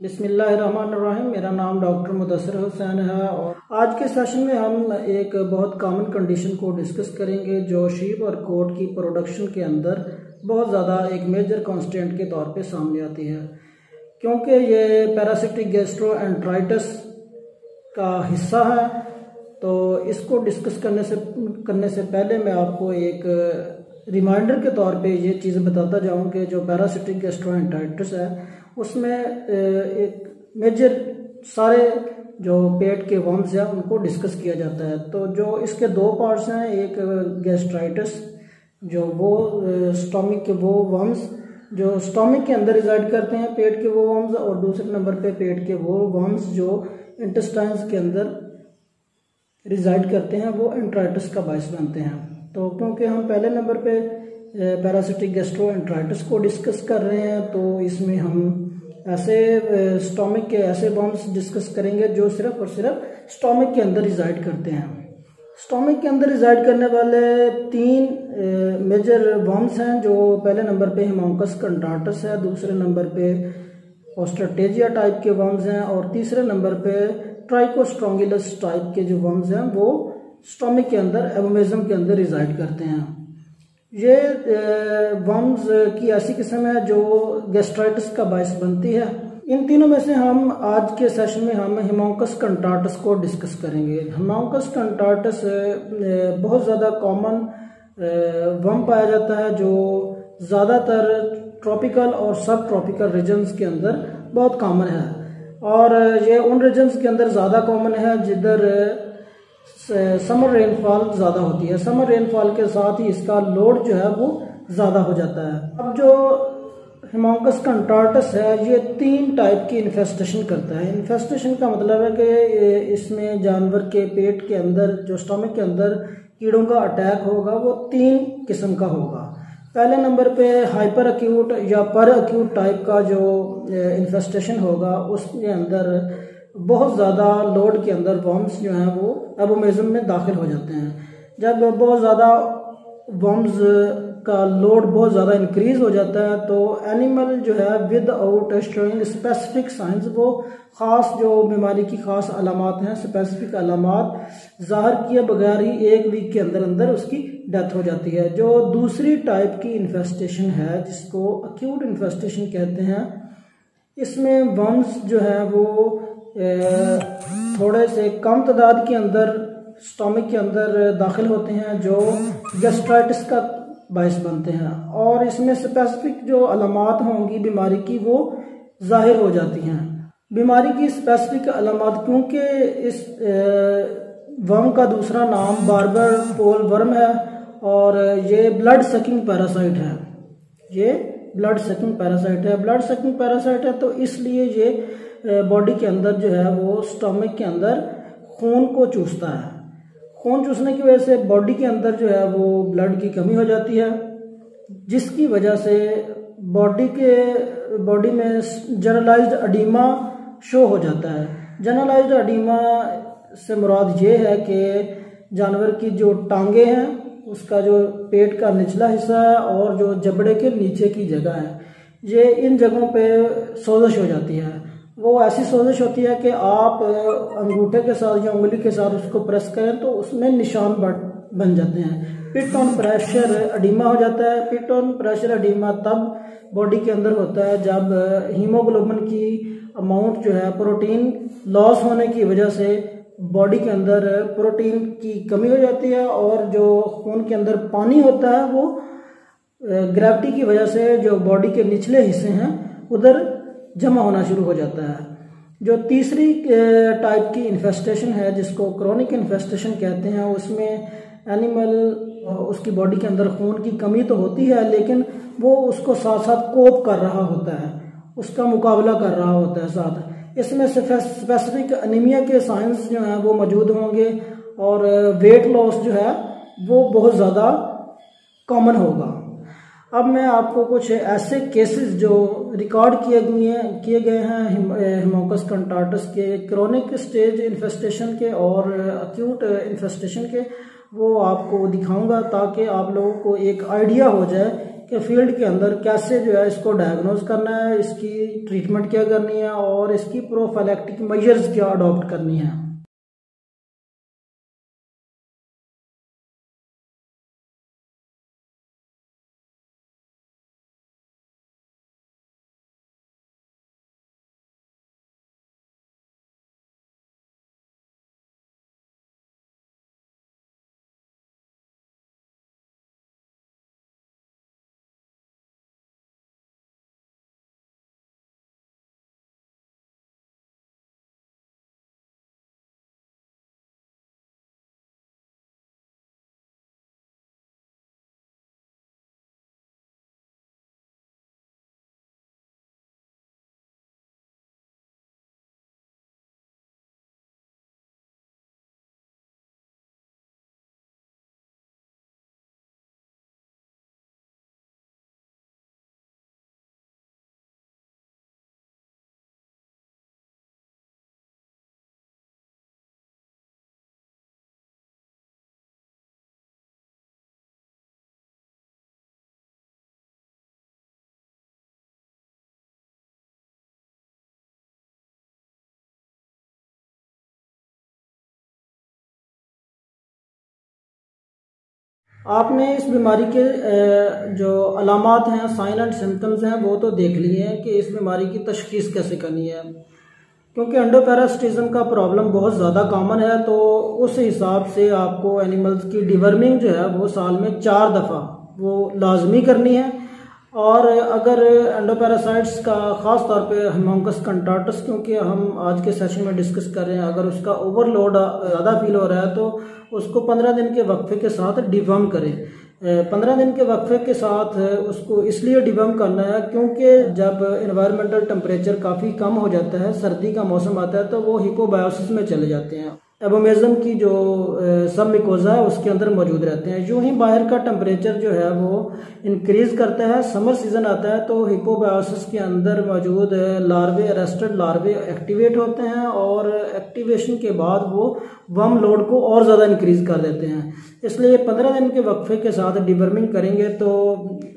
बिस्मिल्लाहिर्रहमानिर्रहीम। मेरा नाम डॉक्टर मुदसर हुसैन है और आज के सेशन में हम एक बहुत कॉमन कंडीशन को डिस्कस करेंगे, जो शीप और कोट की प्रोडक्शन के अंदर बहुत ज़्यादा एक मेजर कॉन्स्टेंट के तौर पे सामने आती है। क्योंकि ये पैरासिटिक गैस्ट्रो एंट्राइटिस का हिस्सा है तो इसको डिस्कस करने से करने से पहले मैं आपको एक रिमाइंडर के तौर पे ये चीज़ बताता जाऊँ कि जो पैरासिटिक गैस्ट्रो एंट्राइटिस है उसमें एक मेजर सारे जो पेट के वर्म्स हैं, उनको डिस्कस किया जाता है। तो जो इसके दो पार्ट्स हैं, एक गैस्ट्राइटिस जो वो स्टोमिक के वो वर्म्स जो स्टोमिक के अंदर रिजाइड करते हैं पेट के वो वर्म्स और दूसरे नंबर पे पेट के वो वर्म्स जो इंटेस्टाइन्स के अंदर रिजाइड करते हैं, वो एंट्राइटिस का बायस बनते हैं। तो क्योंकि हम पहले नंबर पे पैरासिटिक गैस्ट्रो एंट्राइटिस को डिस्कस कर रहे हैं तो इसमें हम ऐसे स्टोमिक के ऐसे बॉम्ब्स डिस्कस करेंगे जो सिर्फ़ और सिर्फ़ स्टोमिक के अंदर रिजाइड करते हैं। स्टोमिक के अंदर रिजाइड करने वाले तीन मेजर बॉम्ब्स हैं, जो पहले नंबर पे हिमोंकस कंटाटस है, दूसरे नंबर पे ऑस्ट्रोटेजिया टाइप के बॉम्ब्स हैं, और तीसरे नंबर पे ट्राइकोस्ट्रोंगिलस टाइप के जो बॉम्ब्स हैं, वो स्टोमिक के अंदर एबोमेजम के अंदर रिजाइड करते हैं। ये वर्म्स की ऐसी किस्म है जो गैस्ट्राइटिस का बायस बनती है। इन तीनों में से हम आज के सेशन में हम हिमोकस कंटार्टस को डिस्कस करेंगे। हिमोकस कंटार्टस बहुत ज़्यादा कॉमन वर्म पाया जाता है जो ज़्यादातर ट्रॉपिकल और सब ट्रॉपिकल रीजन्स के अंदर बहुत कॉमन है। और ये उन रीजन्स के अंदर ज़्यादा कॉमन है जिधर समर रेनफॉल ज़्यादा होती है। समर रेनफॉल के साथ ही इसका लोड जो है वो ज़्यादा हो जाता है। अब जो हिमोंकस कंटार्टस है, ये तीन टाइप की इन्फेस्टेशन करता है। इन्फेस्टेशन का मतलब है कि इसमें जानवर के पेट के अंदर, जो स्टमक के अंदर कीड़ों का अटैक होगा, वो तीन किस्म का होगा। पहले नंबर पे हाइपर अक्यूट या पर अक्यूट टाइप का जो इन्फेस्टेशन होगा, उसके अंदर बहुत ज़्यादा लोड के अंदर बॉम्ब्स जो हैं वो एबोमेजम में दाखिल हो जाते हैं। जब बहुत ज़्यादा बॉम्ब्स का लोड बहुत ज़्यादा इंक्रीज हो जाता है तो एनिमल जो है without showing specific science वो ख़ास जो बीमारी की ख़ास अलामत हैं स्पेसिफिक अलामत ज़ाहिर किए बगैर ही एक वीक के अंदर अंदर उसकी डेथ हो जाती है। जो दूसरी टाइप की इन्फेस्टेशन है, जिसको अक्यूट इन्फेस्टेशन कहते हैं, इसमें बम्स जो है वो थोड़े से कम तादाद के अंदर स्टोमिक के अंदर दाखिल होते हैं, जो गैस्ट्राइटिस का बायस बनते हैं। और इसमें स्पेसिफिक जो अलामत होंगी बीमारी की, वो ज़ाहिर हो जाती हैं। बीमारी की स्पेसिफिक अलामत, क्योंकि इस वर्म का दूसरा नाम बारबर पोल वर्म है, और ये ब्लड सकिंग पैरासाइट है। ये ब्लड सकिंग पैरासाइट है। ब्लड सकिंग पैरासाइट है तो इसलिए ये बॉडी के अंदर जो है, वो स्टमक के अंदर खून को चूसता है। खून चूसने की वजह से बॉडी के अंदर जो है, वो ब्लड की कमी हो जाती है, जिसकी वजह से बॉडी के बॉडी में जनरलाइज्ड अडीमा शो हो जाता है। जनरलाइज्ड अडीमा से मुराद ये है कि जानवर की जो टांगे हैं, उसका जो पेट का निचला हिस्सा है और जो जबड़े के नीचे की जगह है, ये इन जगहों पे सोजश हो जाती है। वो ऐसी सोजिश होती है कि आप अंगूठे के साथ या उंगली के साथ उसको प्रेस करें तो उसमें निशान बन जाते हैं। पिट ऑन प्रेशर अडीमा हो जाता है। पिट ऑन प्रेशर अडीमा तब बॉडी के अंदर होता है जब हीमोग्लोबिन की अमाउंट जो है प्रोटीन लॉस होने की वजह से बॉडी के अंदर प्रोटीन की कमी हो जाती है और जो खून के अंदर पानी होता है वो ग्रेविटी की वजह से जो बॉडी के निचले हिस्से हैं, उधर जमा होना शुरू हो जाता है। जो तीसरी टाइप की इन्फेस्टेशन है, जिसको क्रॉनिक इन्फेस्टेशन कहते हैं, उसमें एनिमल उसकी बॉडी के अंदर खून की कमी तो होती है, लेकिन वो उसको साथ साथ कोप कर रहा होता है। उसका मुकाबला कर रहा होता है साथ। इसमें स्पेसिफिक अनिमिया के साइंस जो हैं, वो मौजूद होंगे और वेट लॉस जो है, वो बहुत ज़्यादा कॉमन होगा। अब मैं आपको कुछ ऐसे केसेस जो रिकॉर्ड किए गए किए गए हैं हिमोकस कंटार्टस के क्रोनिक स्टेज इन्फेस्टेशन के और अक्यूट इन्फेस्टेशन के, वो आपको दिखाऊँगा ताकि आप लोगों को एक आइडिया हो जाए कि फ़ील्ड के अंदर कैसे जो है इसको डायग्नोज करना है, इसकी ट्रीटमेंट क्या करनी है और इसकी प्रोफाइलेक्टिक मेजर्स क्या अडॉप्ट करनी है। आपने इस बीमारी के जो अलामत हैं साइन एंड सिम्टम्स हैं, वो तो देख लिए हैं कि इस बीमारी की तशखीस कैसे करनी है। क्योंकि अंडोपैरास्टिज्म का प्रॉब्लम बहुत ज़्यादा कॉमन है तो उस हिसाब से आपको एनिमल्स की डिवर्मिंग जो है, वो साल में चार दफ़ा वो लाजमी करनी है। और अगर एंडोपैरासाइट्स का ख़ास तौर पे हिमोंकस कंटाटस क्योंकि हम आज के सेशन में डिस्कस कर रहे हैं, अगर उसका ओवरलोड ज़्यादा फील हो रहा है तो उसको पंद्रह दिन के वक्फे के साथ डिवर्म करें। पंद्रह दिन के वक्फे के साथ उसको इसलिए डिवर्म करना है, क्योंकि जब इन्वायरमेंटल टेम्परेचर काफ़ी कम हो जाता है, सर्दी का मौसम आता है तो वो हिपोबायोसिस में चले जाते हैं। एबोमेज़म की जो सब मिकोजा है, उसके अंदर मौजूद रहते हैं। यूँ ही बाहर का टेम्परेचर जो है, वो इंक्रीज़ करता है। समर सीज़न आता है तो हिपोबायोसिस के अंदर मौजूद लार्वे अरेस्टेड लार्वे एक्टिवेट होते हैं और एक्टिवेशन के बाद वो वम लोड को और ज़्यादा इंक्रीज़ कर देते हैं। इसलिए पंद्रह दिन के वक्फे के साथ डिवर्मिंग करेंगे तो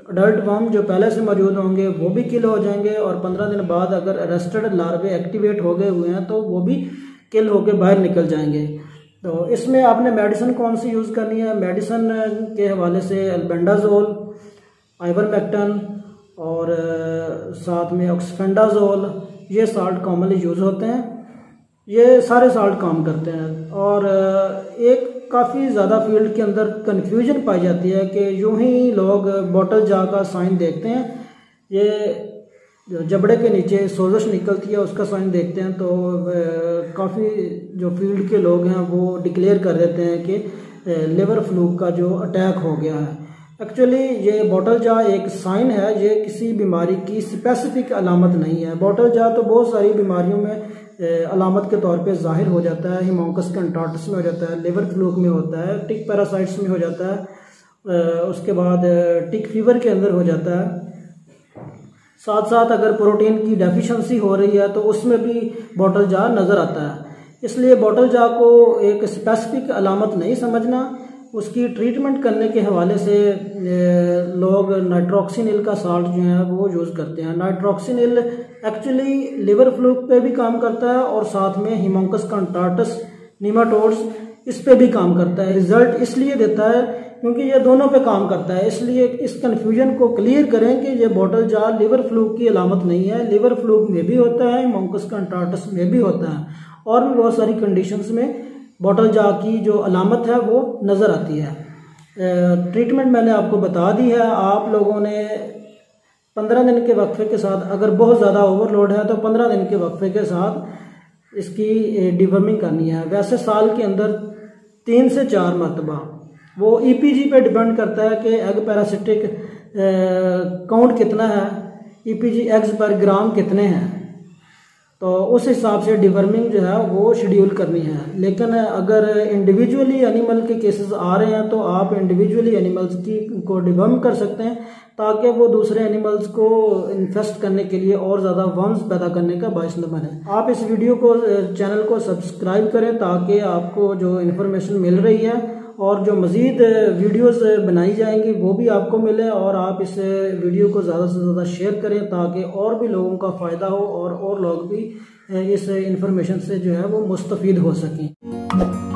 अडल्ट वम जो पहले से मौजूद होंगे, वो भी किल हो जाएँगे और पंद्रह दिन बाद अगर अरेस्टेड लार्वे एक्टिवेट हो गए हुए हैं तो वो भी किल होकर बाहर निकल जाएँगे। तो इसमें आपने मेडिसिन कौन सी यूज़ करनी है? मेडिसिन के हवाले से एल्बेंडाजोल आइवरमेक्टन और साथ में ऑक्सफेंडाजोल, ये साल्ट कॉमनली यूज़ होते हैं। ये सारे साल्ट काम करते हैं और एक काफ़ी ज़्यादा फ़ील्ड के अंदर कन्फ्यूज़न पाई जाती है कि यूँ ही लोग बॉटल जा का साइन देखते हैं। ये जो जबड़े के नीचे सोजश निकलती है, उसका साइन देखते हैं तो काफ़ी जो फ़ील्ड के लोग हैं वो डिक्लेयर कर देते हैं कि लिवर फ्लू का जो अटैक हो गया है। एक्चुअली ये बॉटल जा एक साइन है, ये किसी बीमारी की स्पेसिफिक अलामत नहीं है। बॉटल जा तो बहुत सारी बीमारियों में अलामत के तौर पे ज़ाहिर हो जाता है, हिमोकस कंटाटस में हो जाता है लिवर फ्लूक में होता है टिक पैरासाइट्स में हो जाता है उसके बाद टिक फीवर के अंदर हो जाता है। साथ साथ अगर प्रोटीन की डेफिशिएंसी हो रही है तो उसमें भी बॉटल जार नज़र आता है। इसलिए बॉटल जार को एक स्पेसिफिक अलामत नहीं समझना। उसकी ट्रीटमेंट करने के हवाले से लोग नाइट्रोक्सिनिल का साल्ट जो है, वो यूज़ करते हैं। नाइट्रोक्सिनिल एक्चुअली लिवर फ्लू पे भी काम करता है और साथ में हिमोंकस कंटार्टस नीमाटोड्स इस पे भी काम करता है। रिज़ल्ट इसलिए देता है क्योंकि ये दोनों पे काम करता है, इसलिए इस कन्फ्यूज़न को क्लियर करें कि ये बॉटल जार लिवर फ्लू की अलामत नहीं है। लिवर फ्लू में भी होता है मोंकस कंट्राटस में भी होता है। और भी बहुत सारी कंडीशंस में बॉटल जार की जो अलामत है, वो नज़र आती है। ट्रीटमेंट मैंने आपको बता दी है। आप लोगों ने पंद्रह दिन के वक्फे के साथ, अगर बहुत ज़्यादा ओवरलोड है तो पंद्रह दिन के वक्फे के साथ इसकी डिवर्मिंग करनी है। वैसे साल के अंदर तीन से चार मरतबा वो ईपीजी e पे डिपेंड करता है कि एग पैरासिटिक काउंट कितना है ईपीजी एग्स पर ग्राम कितने हैं। तो उस हिसाब से डिवर्मिंग जो है वो शेड्यूल करनी है। लेकिन अगर इंडिविजुअली एनिमल के केसेस आ रहे हैं तो आप इंडिविजुअली एनिमल्स की, को डिवर्म कर सकते हैं, ताकि वो दूसरे एनिमल्स को इन्फेस्ट करने के लिए और ज़्यादा वर्म्स पैदा करने का बायस न बने। आप इस वीडियो को चैनल को सब्सक्राइब करें, ताकि आपको जो इन्फॉर्मेशन मिल रही है और जो मज़ीद वीडियोस बनाई जाएँगी, वो भी आपको मिले और आप इस वीडियो को ज़्यादा से ज़्यादा शेयर करें ताकि और भी लोगों का फ़ायदा हो और और लोग भी इस इंफॉर्मेशन से जो है वो मुस्तफ़ हो सकें।